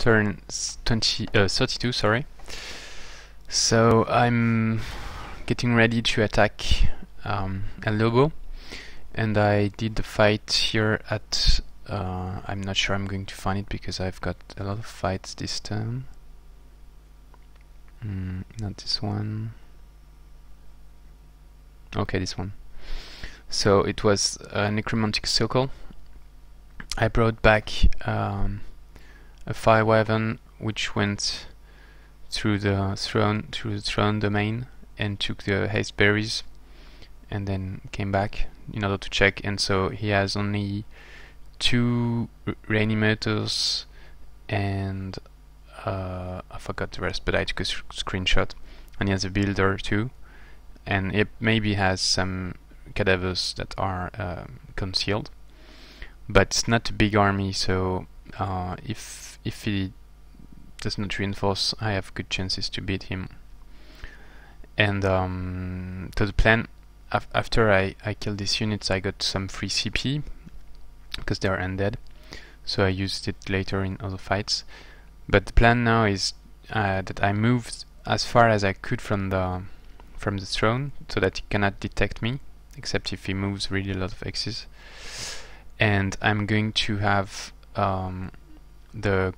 turn 20, uh, 32, sorry. So I'm getting ready to attack um, El Lobo, and I did the fight here at. Uh, I'm not sure I'm going to find it because I've got a lot of fights this turn. Mm, not this one. Okay, this one. So it was a necromantic circle. I brought back um, a fire wyvern which went through the throne through the throne domain and took the haste berries and then came back in order to check. And so he has only two reanimators and uh, I forgot the rest but I took a screenshot. And he has a builder too. And it maybe has some cadavers that are uh, concealed. But it's not a big army so uh, if if he does not reinforce I have good chances to beat him. And um, to the plan af after I, I killed these units I got some free CP because they are undead. So I used it later in other fights. But the plan now is uh, that I moved as far as I could from the from the throne so that he cannot detect me except if he moves really a lot of X's. And I'm going to have um, the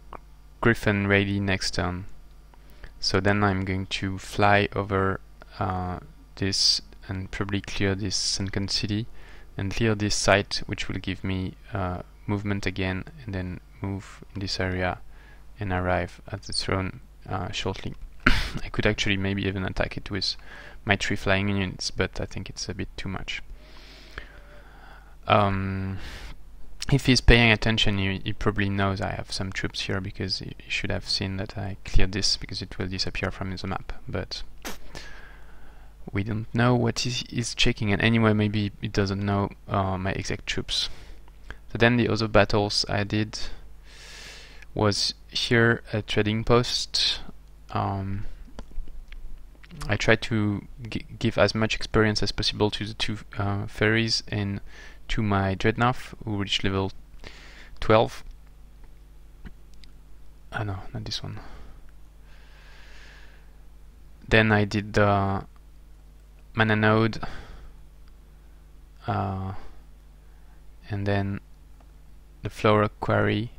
Gryphon ready next turn so then I'm going to fly over uh, this and probably clear this sunken city and clear this site which will give me uh, movement again and then move in this area and arrive at the throne uh, shortly. I could actually maybe even attack it with my three flying units, but I think it's a bit too much. Um, if he's paying attention, he, he, probably knows I have some troops here because he, he should have seen that I cleared this because it will disappear from the map. But we don't know what he's checking, and anyway, maybe he doesn't know uh, my exact troops. So then the other battles I did was here a trading post. Um, I tried to give as much experience as possible to the two uh, ferries and to my Dreadnought, who reached level 12. Ah no, not this one. Then I did the mana node, uh, and then the Flora quarry,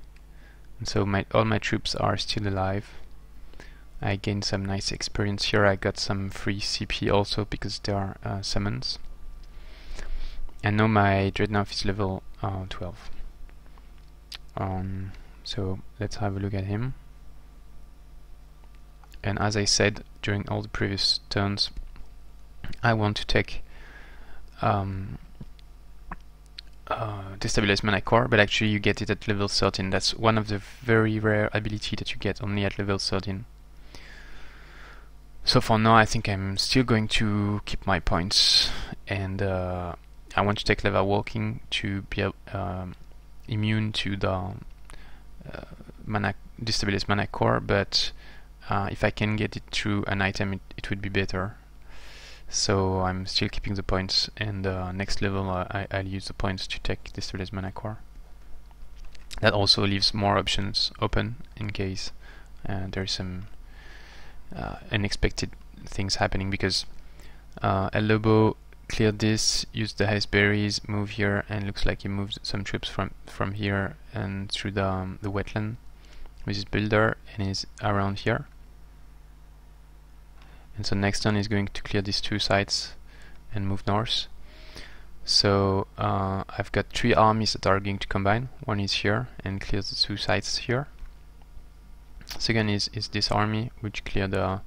and so my all my troops are still alive. I gained some nice experience here. I got some free CP also because there are uh, summons. And now my Dreadnought is level uh, 12. Um, so let's have a look at him. And as I said during all the previous turns, I want to take um, uh, destabilize mana core, but actually you get it at level 13. That's one of the very rare ability that you get only at level 13. So for now I think I'm still going to keep my points and uh, I want to take level walking to be um, immune to the uh, mana destabilize mana core but uh, if I can get it through an item it, it would be better. So I'm still keeping the points and uh, next level uh, I, I'll use the points to take destabilize mana core. That also leaves more options open in case uh, there is some uh, unexpected things happening because uh, El Lobo cleared this, used the haste berries, move here, and looks like he moved some troops from from here and through the um, the wetland with his builder, and is around here. And so next turn is going to clear these two sites and move north. So uh, I've got three armies that are going to combine. One is here and clears the two sites here. Second is, is this army, which cleared the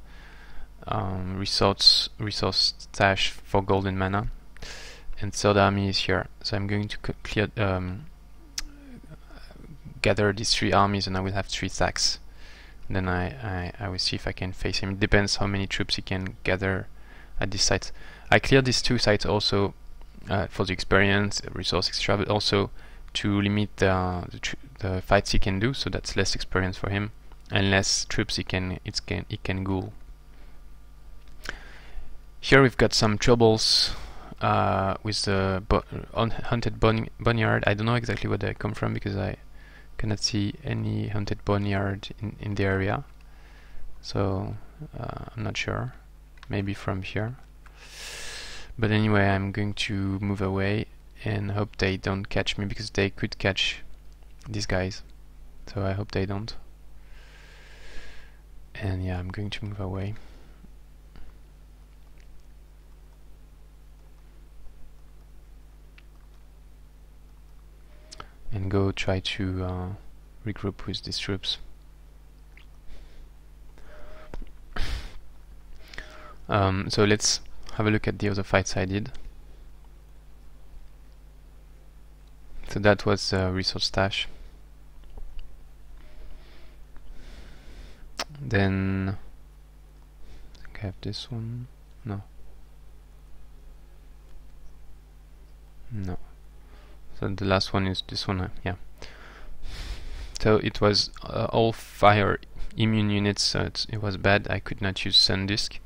um, resource resource stash for golden mana. And third army is here. So I'm going to clear um, gather these three armies, and I will have three stacks. then I, I, I will see if I can face him. It depends how many troops he can gather at this site. I cleared these two sites also uh, for the experience, resource extra, but also to limit the, the, fights he can do, so that's less experience for him and less troops he can it can it can ghoul. Here we've got some troubles uh, with the bo haunted bon boneyard. I don't know exactly where they come from because I cannot see any haunted boneyard in, in the area. So uh, I'm not sure. Maybe from here. But anyway I'm going to move away and hope they don't catch me because they could catch these guys. So I hope they don't. And yeah I'm going to move away go try to uh, regroup with these troops. Um, so let's have a look at the other fights I did. So that was uh, resource stash. Then I think I have this one. No. No so the last one is this one yeah so it was uh, all fire immune units so it was bad I could not use Sandisk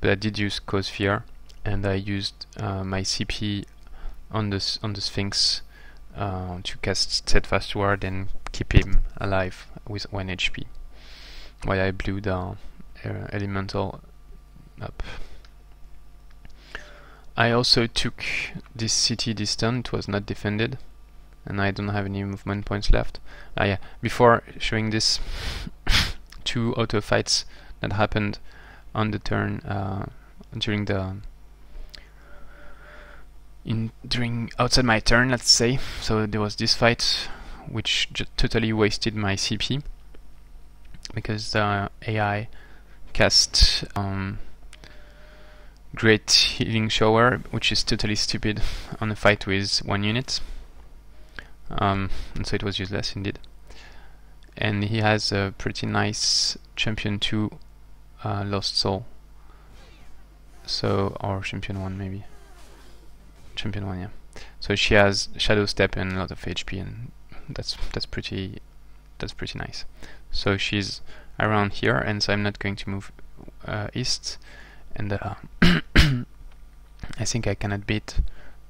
but I did use cause fear and I used uh, my CP on the on the Sphinx uh, to cast steadfast ward and keep him alive with 1 HP while I blew the uh, elemental up. I also took this city this turn, it was not defended and I don't have any movement points left. Ah yeah, before showing this two auto fights that happened on the turn uh, during the in during outside my turn let's say. So there was this fight which totally wasted my CP because the AI cast um, great healing shower which is totally stupid on a fight with one unit um, and so it was useless indeed and he has a pretty nice champion 2 uh, Lost Soul. So, or Champion 1 maybe. Champion 1, yeah. So she has Shadow Step and a lot of HP and that's that's pretty that's pretty nice. So she's around here and so I'm not going to move uh, east and uh, I think I cannot beat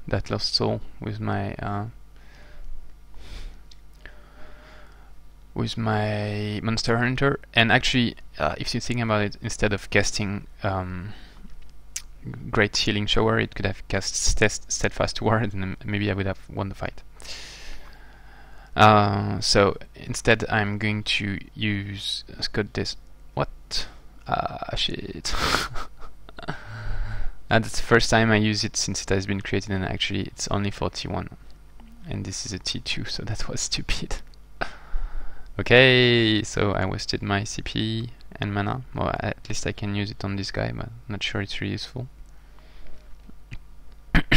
that Lost Soul with my uh, with my Monster Hunter. And actually uh, if you think about it instead of casting um, Great Healing Shower it could have cast Steadfast Ward and maybe I would have won the fight. Uh, so instead I'm going to use Scout Death what? Ah shit and it's the first time I use it since it has been created and actually it's only 41 and this is a T2 so that was stupid Okay, so I wasted my CP and mana. Well, at least I can use it on this guy, but not sure it's really useful.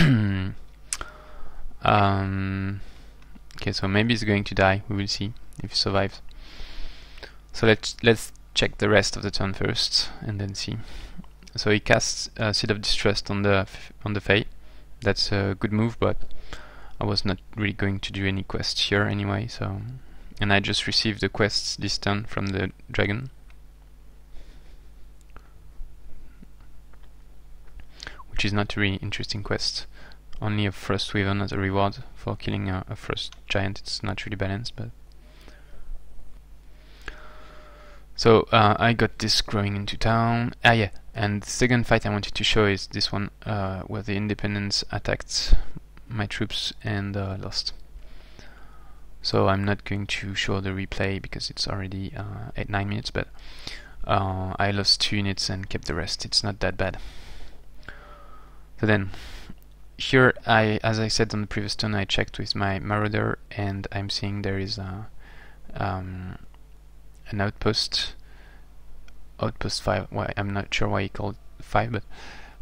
um, okay, so maybe he's going to die. We will see if he survives. So let's let's check the rest of the turn first, and then see. So he casts uh, Seed of Distrust on the on the Fey. That's a good move, but I was not really going to do any quests here anyway, so and I just received the quests this turn from the dragon. Which is not a really interesting quest. Only a Frost Wyvern as a reward for killing a, a Frost Giant. It's not really balanced, but... So uh, I got this growing into town. Ah yeah, and the second fight I wanted to show is this one uh, where the Independents attacked my troops and uh, lost. So I'm not going to show the replay because it's already uh, at 9 minutes but uh, I lost 2 units and kept the rest. It's not that bad. So then here I as I said on the previous turn I checked with my marauder and I'm seeing there is a, um, an outpost outpost 5 why I'm not sure why he called 5 but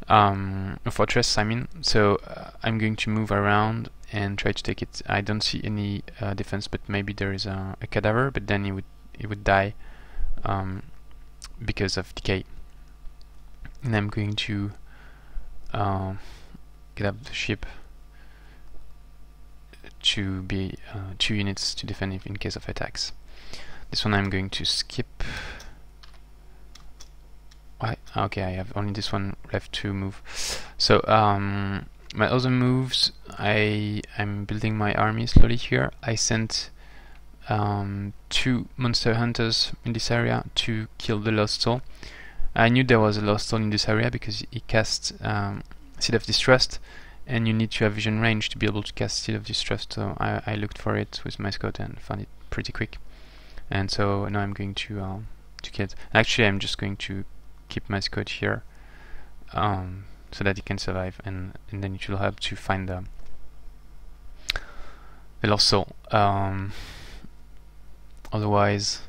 um, a fortress I mean so uh, I'm going to move around and try to take it. I don't see any uh, defense, but maybe there is a, a, cadaver, but then he would he would die um, because of decay. And I'm going to uh, get up the ship to be uh, two units to defend in case of attacks. This one I'm going to skip. Why? Okay, I have only this one left to move. So um, my other moves, I I'm building my army slowly here. I sent um, two monster hunters in this area to kill the lost soul. I knew there was a lost soul in this area because he cast um, Seed of Distrust and you need to have vision range to be able to cast Seed of Distrust so I, I looked for it with my scout and found it pretty quick and so now I'm going to uh, to get actually I'm just going to keep my scout here um, so that it can survive and, and then it will help to find the the lost soul. Um, otherwise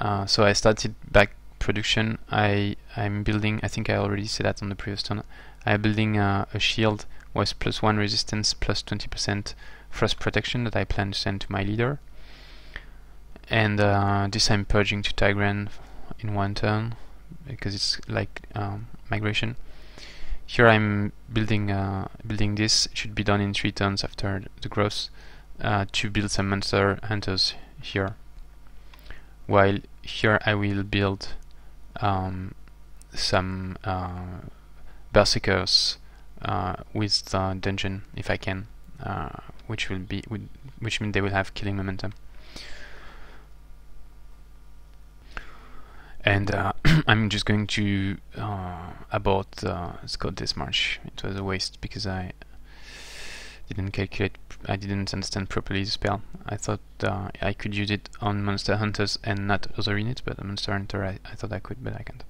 uh, so I started back production. I I'm building I think I already said that on the previous turn. I'm building a, a shield with plus 1 resistance plus 20% frost protection that I plan to send to my leader and uh, this I'm purging to Tigran in one turn because it's like um, migration. Here I'm building uh, building this. It should be done in three turns after the growth uh, to build some monster hunters here. While here I will build um, some uh, berserkers uh, with the dungeon if I can uh, which will be which means they will have killing momentum and uh, I'm just going to uh, abort uh, Scout Death March. It was a waste because I didn't calculate, I didn't understand properly the spell. I thought uh, I could use it on monster hunters and not other units, but monster hunter I, I thought I could, but I can't.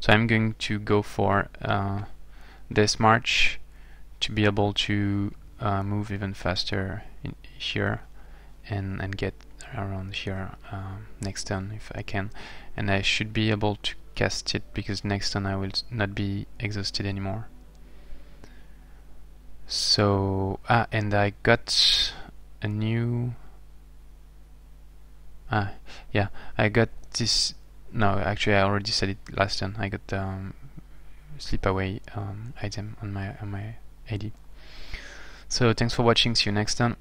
So I'm going to go for uh, Death March to be able to uh, move even faster here and and get around here um, next turn if I can and I should be able to cast it because next turn I will not be exhausted anymore. So ah and I got a new ah yeah I got this no actually I already said it last turn. I got the um, sleep away um, item on my on my AD so thanks for watching. See you next time